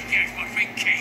That's just what.